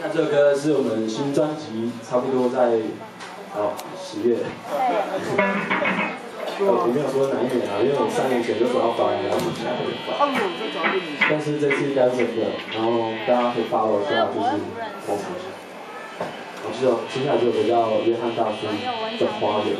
那这首歌是我们新专辑，差不多在哦十月。我没有说哪一年啊，因为我三年前就说要发了，然后现在发。但是这次应该是真的，然后大家可以 follow 一下，就是广场。我知道，接下来这首歌叫《约翰大叔的花园》。